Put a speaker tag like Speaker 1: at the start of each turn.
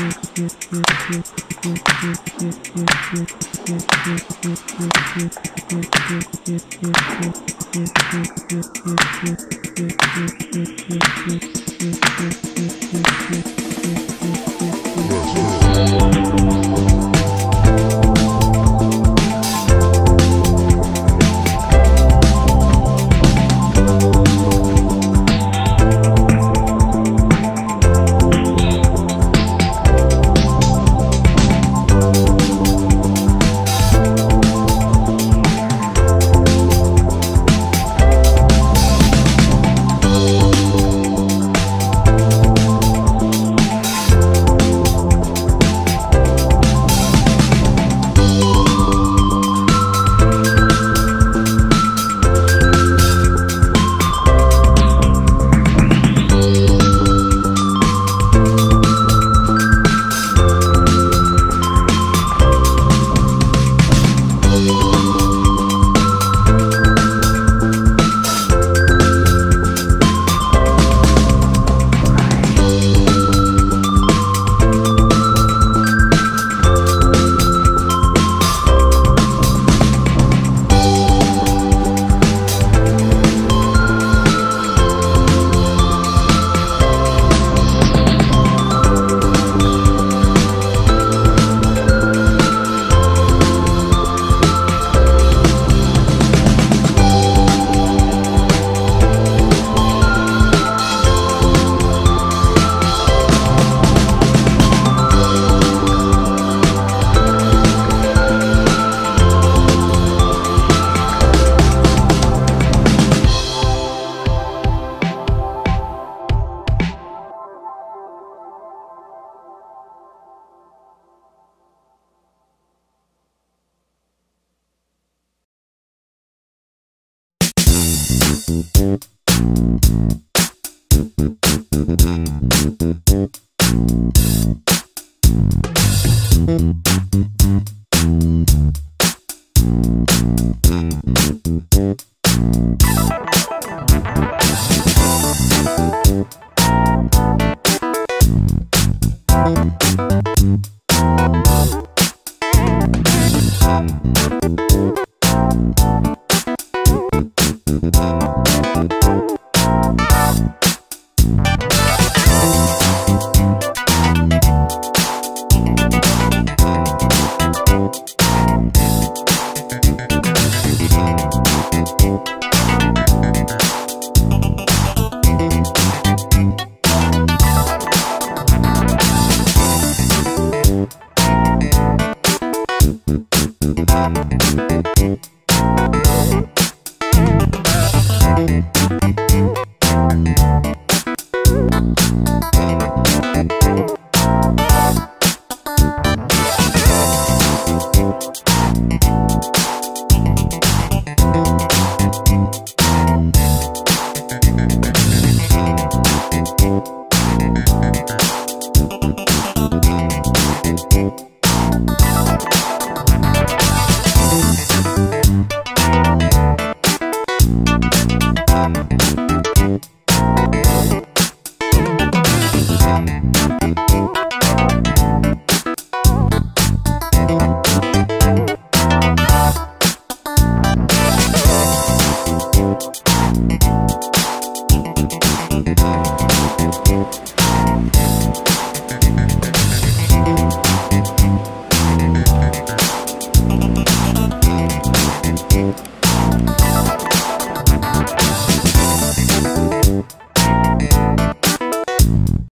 Speaker 1: Let's go. oh, you.
Speaker 2: Thank